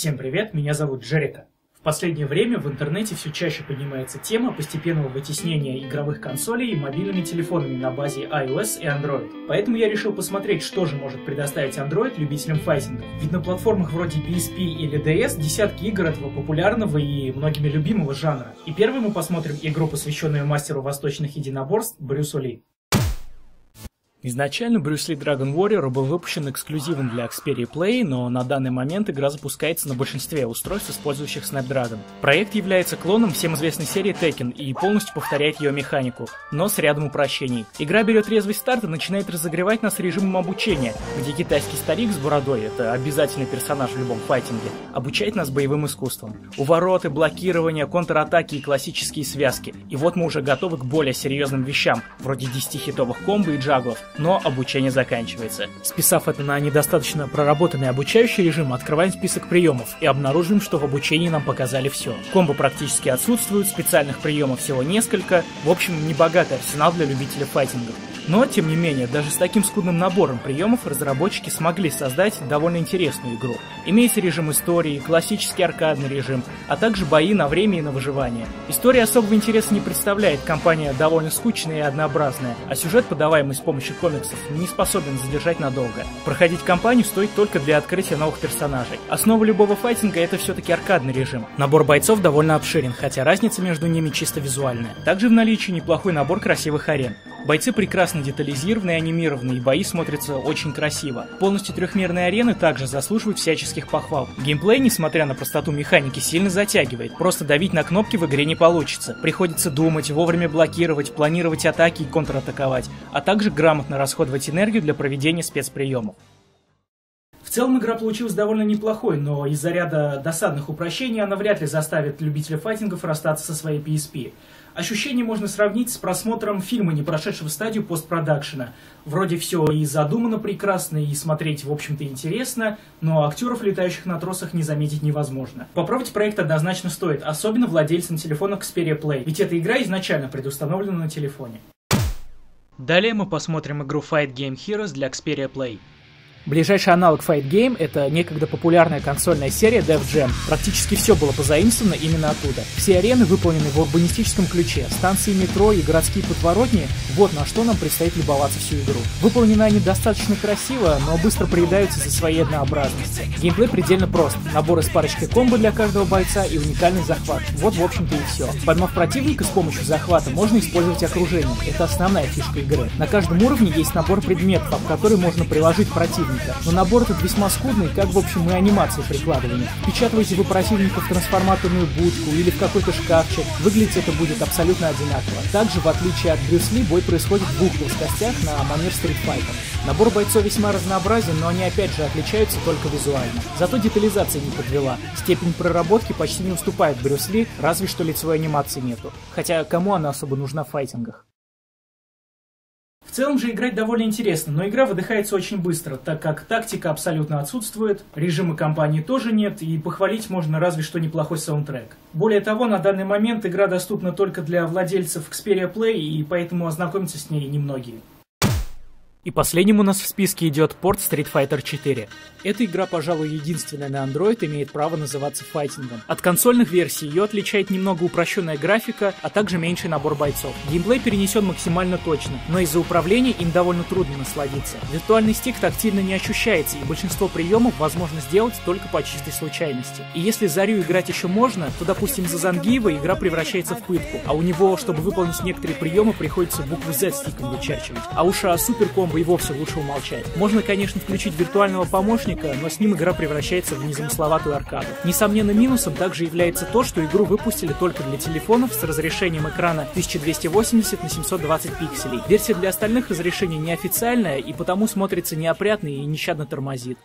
Всем привет, меня зовут Джерика. В последнее время в интернете все чаще поднимается тема постепенного вытеснения игровых консолей мобильными телефонами на базе iOS и Android. Поэтому я решил посмотреть, что же может предоставить Android любителям файтинга. Ведь на платформах вроде PSP или DS десятки игр этого популярного и многими любимого жанра. И первым мы посмотрим игру, посвященную мастеру восточных единоборств Брюсу Ли. Изначально Брюс Ли Dragon Warrior был выпущен эксклюзивом для Xperia Play, но на данный момент игра запускается на большинстве устройств, использующих Snapdragon. Проект является клоном всем известной серии Tekken и полностью повторяет ее механику, но с рядом упрощений. Игра берет резвый старт и начинает разогревать нас режимом обучения, где китайский старик с бородой, это обязательный персонаж в любом файтинге, обучает нас боевым искусствам. Увороты, блокирование, контратаки и классические связки. И вот мы уже готовы к более серьезным вещам, вроде 10-хитовых комбо и джаглов, но обучение заканчивается. Списав это на недостаточно проработанный обучающий режим, открываем список приемов и обнаружим, что в обучении нам показали все. Комбо практически отсутствуют, специальных приемов всего несколько, в общем, небогатый арсенал для любителей файтингов. Но, тем не менее, даже с таким скудным набором приемов разработчики смогли создать довольно интересную игру. Имеется режим истории, классический аркадный режим, а также бои на время и на выживание. История особого интереса не представляет, компания довольно скучная и однообразная, а сюжет, подаваемый с помощью комиксов, не способен задержать надолго. Проходить кампанию стоит только для открытия новых персонажей. Основа любого файтинга это все-таки аркадный режим. Набор бойцов довольно обширен, хотя разница между ними чисто визуальная. Также в наличии неплохой набор красивых арен. Бойцы прекрасно детализированы и анимированы, и бои смотрятся очень красиво. Полностью трехмерные арены также заслуживают всяческих похвал. Геймплей, несмотря на простоту механики, сильно затягивает. Просто давить на кнопки в игре не получится. Приходится думать, вовремя блокировать, планировать атаки и контратаковать, а также грамотно расходовать энергию для проведения спецприемов. В целом игра получилась довольно неплохой, но из-за ряда досадных упрощений она вряд ли заставит любителя файтингов расстаться со своей PSP. Ощущение можно сравнить с просмотром фильма, не прошедшего стадию постпродакшена. Вроде все и задумано прекрасно, и смотреть, в общем-то, интересно, но актеров, летающих на тросах, не заметить невозможно. Попробовать проект однозначно стоит, особенно владельцам телефона Xperia Play, ведь эта игра изначально предустановлена на телефоне. Далее мы посмотрим игру Fight Game Heroes для Xperia Play. Ближайший аналог Fight Game — это некогда популярная консольная серия Def Jam. Практически все было позаимствовано именно оттуда. Все арены выполнены в урбанистическом ключе. Станции метро и городские подворотни — вот на что нам предстоит любоваться всю игру. Выполнены они достаточно красиво, но быстро приедаются за своей однообразности. Геймплей предельно прост. Набор из парочки комбо для каждого бойца и уникальный захват. Вот, в общем-то, и все. Поймав противника с помощью захвата, можно использовать окружение. Это основная фишка игры. На каждом уровне есть набор предметов, об который можно приложить противника противника. Но набор этот весьма скудный, как в общем и анимации прикладывания. Впечатывайте вы противника в трансформаторную будку или в какой-то шкафчик, выглядеть это будет абсолютно одинаково. Также, в отличие от Брюс Ли, бой происходит в двух плоскостях на манер стритфайтер. Набор бойцов весьма разнообразен, но они опять же отличаются только визуально. Зато детализация не подвела. Степень проработки почти не уступает Брюс Ли, разве что лицевой анимации нету. Хотя кому она особо нужна в файтингах? Целом же играть довольно интересно, но игра выдыхается очень быстро, так как тактика абсолютно отсутствует, режима кампании тоже нет, и похвалить можно разве что неплохой саундтрек. Более того, на данный момент игра доступна только для владельцев Xperia Play, и поэтому ознакомиться с ней немногие. И последним у нас в списке идет порт Street Fighter 4. Эта игра, пожалуй, единственная на Android имеет право называться файтингом. От консольных версий ее отличает немного упрощенная графика, а также меньший набор бойцов. Геймплей перенесен максимально точно, но из-за управления им довольно трудно насладиться. Виртуальный стик тактильно не ощущается, и большинство приемов возможно сделать только по чистой случайности. И если Зарю играть еще можно, то, допустим, за Зангиева игра превращается в пытку, а у него, чтобы выполнить некоторые приемы, приходится букву Z стиком вычерчивать. А уж о суперком комбо и вовсе лучше умолчать. Можно, конечно, включить виртуального помощника, но с ним игра превращается в незамысловатую аркаду. Несомненно, минусом также является то, что игру выпустили только для телефонов с разрешением экрана 1280 на 720 пикселей. Версия для остальных разрешений неофициальная и потому смотрится неопрятно и нещадно тормозит.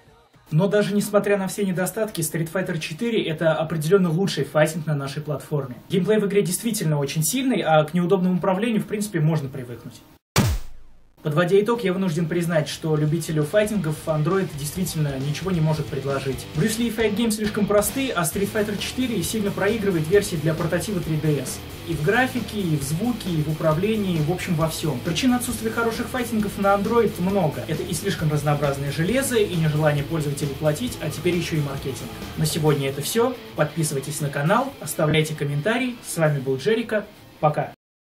Но даже несмотря на все недостатки, Street Fighter 4 это определенно лучший файтинг на нашей платформе. Геймплей в игре действительно очень сильный, а к неудобному управлению в принципе можно привыкнуть. Подводя итог, я вынужден признать, что любителю файтингов Android действительно ничего не может предложить. Брюс Ли и Fight Game слишком просты, а Street Fighter 4 сильно проигрывает версии для портатива 3DS. И в графике, и в звуке, и в управлении, в общем во всем. Причин отсутствия хороших файтингов на Android много. Это и слишком разнообразное железо, и нежелание пользователей платить, а теперь еще и маркетинг. На сегодня это все. Подписывайтесь на канал, оставляйте комментарии. С вами был Джерика. Пока.